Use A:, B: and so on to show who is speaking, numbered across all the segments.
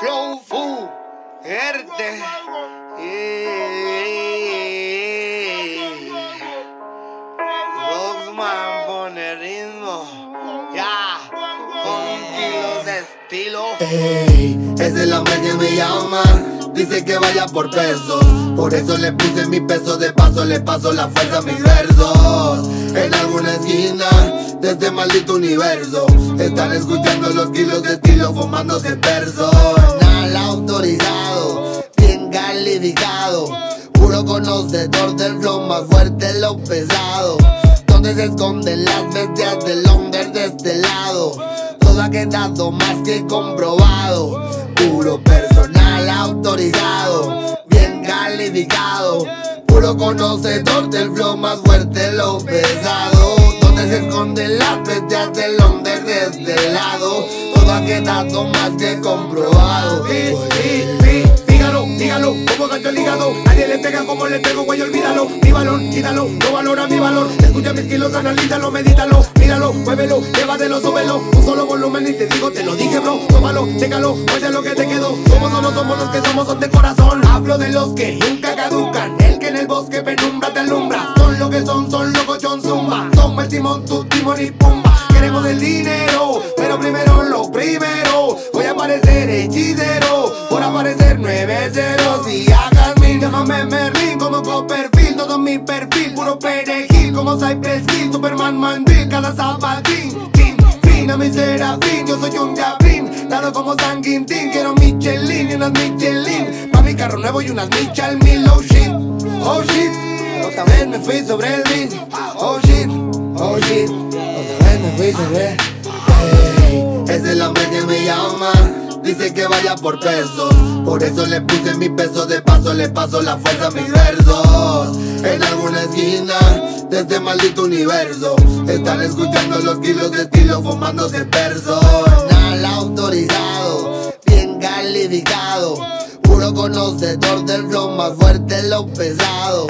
A: Flow Fu, Erte. Rockman pone ritmo. Ya, con kilos de estilo.
B: Ey, es la hombre que me llama. Dice que vaya por pesos. Por eso le puse mi peso de paso. Le paso la fuerza a mis versos. En alguna esquina de este maldito universo. Están escuchando los kilos de estilo. Fumándose personal autorizado. Bien calificado. Puro conocedor del flow más fuerte, lo pesado. Donde se esconden las bestias del under de este lado. Todo ha quedado más que comprobado. Puro personal autorizado, bien calificado. Puro conocedor del flow más fuerte, lo pesado. Donde se esconden las bestias del under de este lado. Todo ha quedado más que comprobado.
C: Sí, sí, sí, dígalo, dígalo, como gancho el hígado Nadie le pega como le pego, güey, olvídalo Mi balón, quítalo, no valora mi valor Escucha mis kilos, analízalo, medítalo Míralo, muévelo, llévatelo, súbelo Un solo volumen y te digo, te lo dije, bro Tómalo, chécalo, oye lo que te quedó Somos o no somos los los que nunca caducan. El que en el bosque penumbra te alumbra. Son lo que son, son locos, John Zumba. Somos el timón, tu timón y pumba. Queremos el dinero, pero primero lo primero. Voy a parecer hechicero Por aparecer nueve ceros. Y hagas mil Llámame Merlin. Como Copperfield Todo mi perfil, puro perejil. Como Cypress Superman Mandil Cada zapatín, fin, fin a mi serafín Yo soy un diablín, dado como San Quintín Quiero Michelin y unas Michelin carro nuevo y unas Michelin Oh shit, oh shit Otra vez me fui sobre el beat Oh shit, oh shit Otra vez me fui sobre
B: Ey, es el hombre que me llama. Dice que vaya por pesos. Por eso le puse mi peso de paso. Le paso la fuerza a mis versos. En alguna esquina de este maldito universo. Están escuchando los kilos de estilo. Fumándose personal Puro conocedor del flow más fuerte, lo pesado.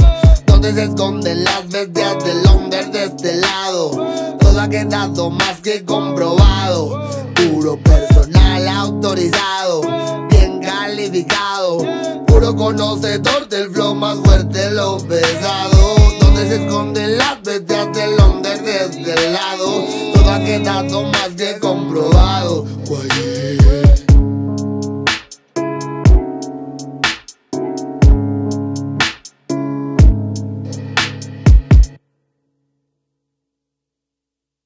B: Donde se esconden las bestias del under de este lado. Todo ha quedado más que comprobado. Puro personal autorizado, bien calificado. Puro conocedor del flow más fuerte, lo pesado. Donde se esconden las bestias del under de este lado. Todo ha quedado más que comprobado.